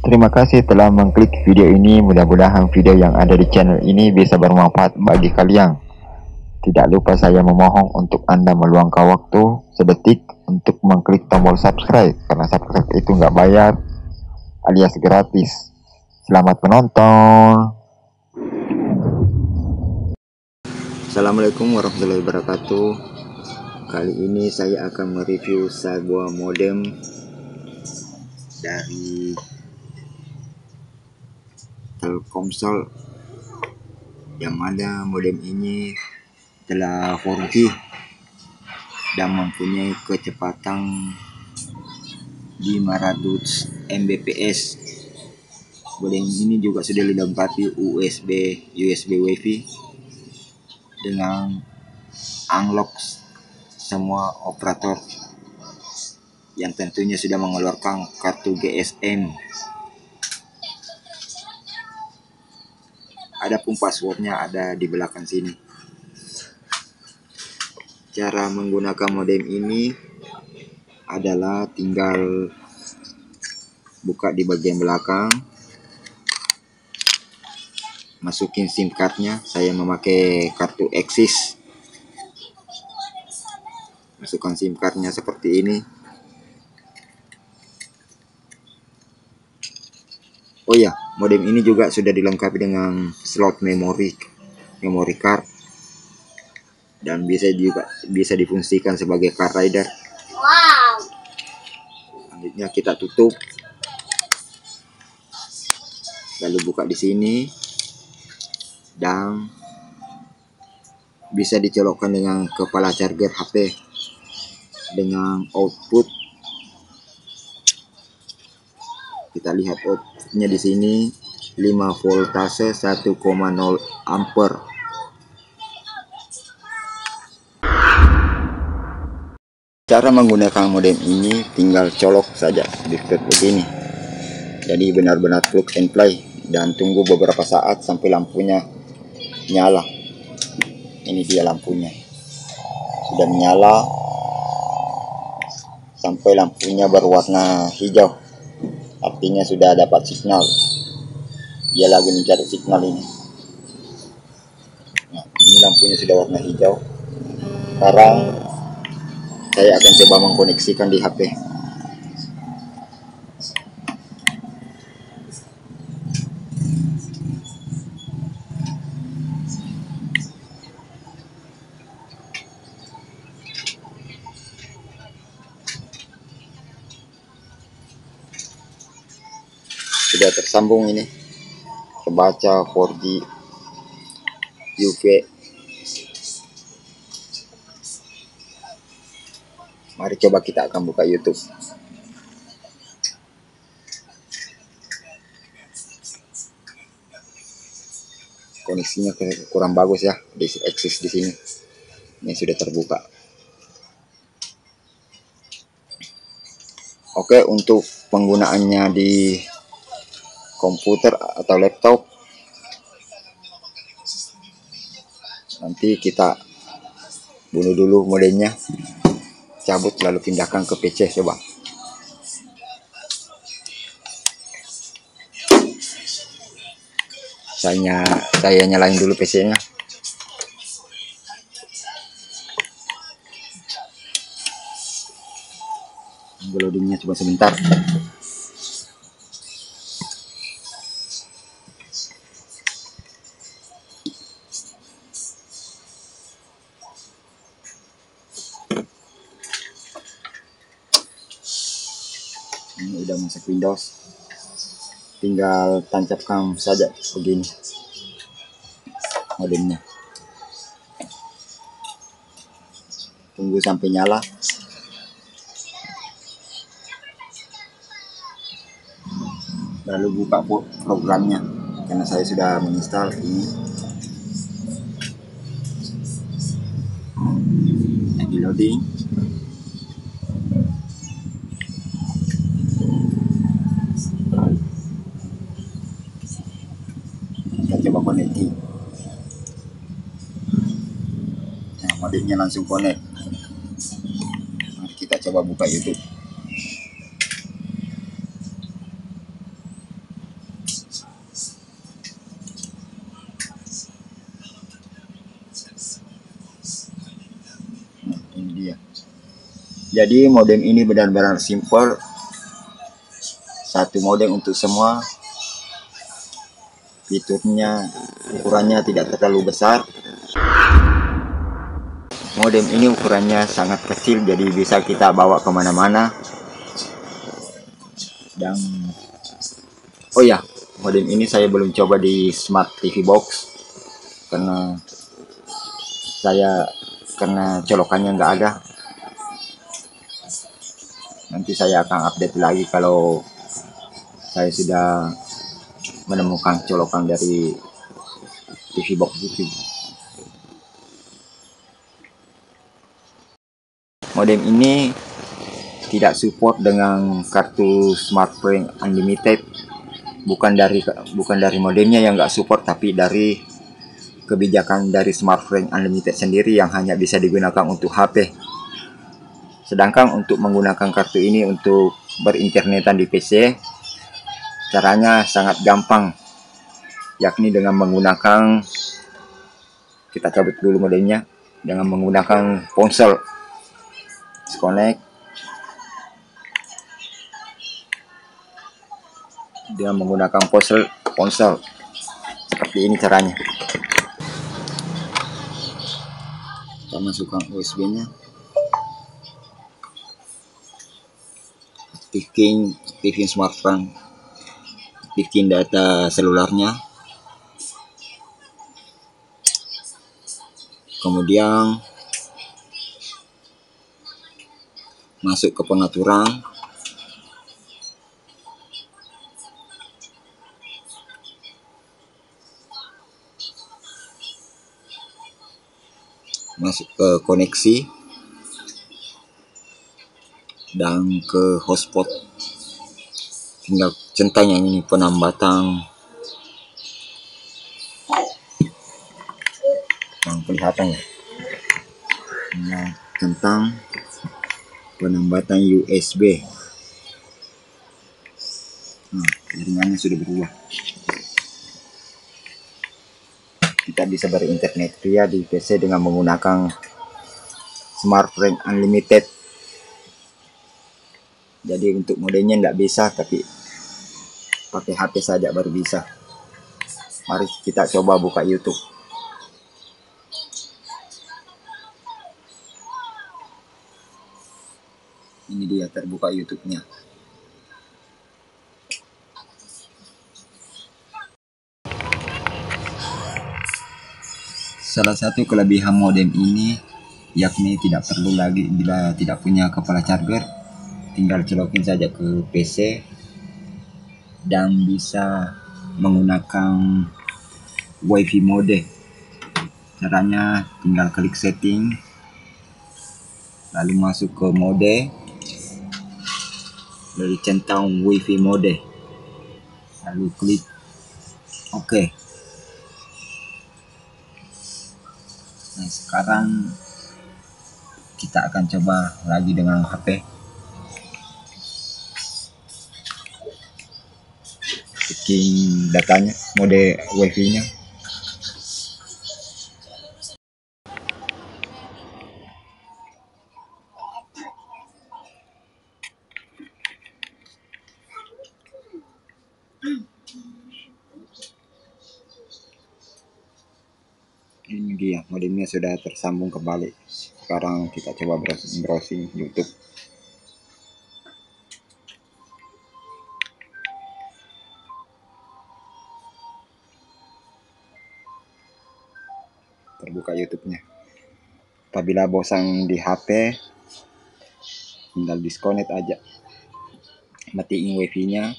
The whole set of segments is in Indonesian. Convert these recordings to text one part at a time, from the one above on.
Terima kasih telah mengklik video ini. Mudah-mudahan video yang ada di channel ini bisa bermanfaat bagi kalian. Tidak lupa saya memohon untuk Anda meluangkan waktu sedetik untuk mengklik tombol subscribe karena subscribe itu nggak bayar alias gratis. Selamat menonton. Assalamualaikum warahmatullahi wabarakatuh. Kali ini saya akan mereview sebuah modem dari Telkomsel yang mana modem ini telah 4G dan mempunyai kecepatan 500 Mbps. Modem ini juga sudah dilengkapi USB USB WiFi dengan unlock semua operator yang tentunya sudah mengeluarkan kartu GSM Adapun passwordnya ada di belakang sini. Cara menggunakan modem ini adalah tinggal buka di bagian belakang, masukin SIM cardnya. Saya memakai kartu Axis. Masukkan SIM cardnya seperti ini. Oh ya, modem ini juga sudah dilengkapi dengan slot memori memori card dan bisa juga bisa difungsikan sebagai card reader. Wow. Selanjutnya kita tutup. Lalu buka di sini dan bisa dicolokkan dengan kepala charger HP dengan output kita lihat outputnya di sini 5 voltase 1,0 ampere. Cara menggunakan modem ini tinggal colok saja seperti begini. Jadi benar-benar plug and play dan tunggu beberapa saat sampai lampunya nyala. Ini dia lampunya. Sudah menyala sampai lampunya berwarna hijau artinya sudah dapat signal. Dia lagi mencari signal ini. Nah, ini lampunya sudah warna hijau. Sekarang saya akan coba mengkoneksikan di HP sudah tersambung ini. Kebaca 4G UV mari coba kita akan buka YouTube. Koneksinya kurang bagus ya di eksis di sini. Ini sudah terbuka. Oke untuk penggunaannya di komputer atau laptop. Nanti kita bunuh dulu modemnya cabut lalu pindahkan ke PC coba. Saya saya nyalain dulu PC nya loadingnya coba sebentar tinggal tancapkan saja begini. Modemnya. Tunggu sampai nyala. Lalu buka programnya. Karena saya sudah menginstal ini. Lagi loading coba connecting modemnya langsung connect mari kita coba buka YouTube Nah, ini dia. Jadi modem ini benar-benar simple. Satu modem untuk semua. Fiturnya ukurannya tidak terlalu besar. Modem ini ukurannya sangat kecil jadi bisa kita bawa ke mana-mana. Dan oh ya, modem ini saya belum coba di smart TV box karena saya karena colokannya nggak ada nanti saya akan update lagi kalau saya sudah menemukan colokan dari TV box itu modem ini tidak support dengan kartu smartphone unlimited. Bukan dari bukan dari modemnya yang nggak support tapi dari kebijakan dari smartphone unlimited sendiri yang hanya bisa digunakan untuk HP sedangkan untuk menggunakan kartu ini untuk berinternetan di PC caranya sangat gampang yakni dengan menggunakan kita cabut dulu modemnya dengan menggunakan ponsel disconnect. Dengan menggunakan ponsel ponsel. Seperti ini caranya. Kita masukkan USB nya aktifkan aktifin smartphone. Aktifkan data selularnya. Kemudian masuk ke pengaturan. Masuk ke koneksi. Dan ke hotspot. Tinggal centang yang ini penambatan. Yang kelihatan ya nah, tentang penambatan USB nah jaringannya sudah berubah. Kita bisa berinternet pria di PC dengan menggunakan smartphone unlimited. Jadi untuk modenya nggak bisa tapi pakai HP saja baru bisa. Mari kita coba buka YouTube ini dia terbuka YouTube-nya. Salah satu kelebihan modem ini yakni tidak perlu lagi bila tidak punya kepala charger tinggal colokin saja ke PC dan bisa menggunakan wifi mode. Caranya tinggal klik setting lalu masuk ke mode dari centang wifi mode. Lalu klik oke nah sekarang kita akan coba lagi dengan HP bikin datanya mode wifi nya ini dia modemnya sudah tersambung kembali. Sekarang kita coba browsing, browsing YouTube. Terbuka YouTube-nya. Apabila bosan di HP tinggal disconnect aja. Matiin wifi nya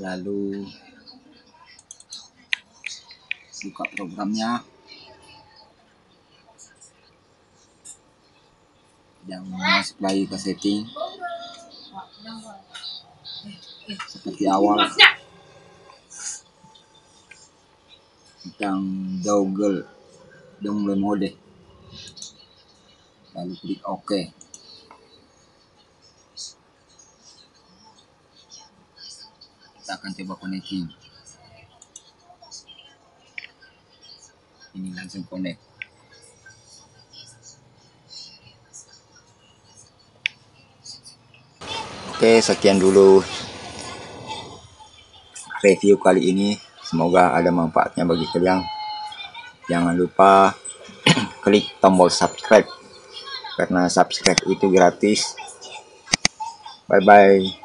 lalu buka programnya. Dan masuk lagi ke setting. Seperti awal. Tentang Google download mode. Lalu klik OK. Kita akan coba connecting ini langsung connect. Oke sekian dulu review kali ini. Semoga ada manfaatnya bagi kalian. Jangan lupa klik tombol subscribe karena subscribe itu gratis. Bye bye